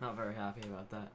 Not very happy about that.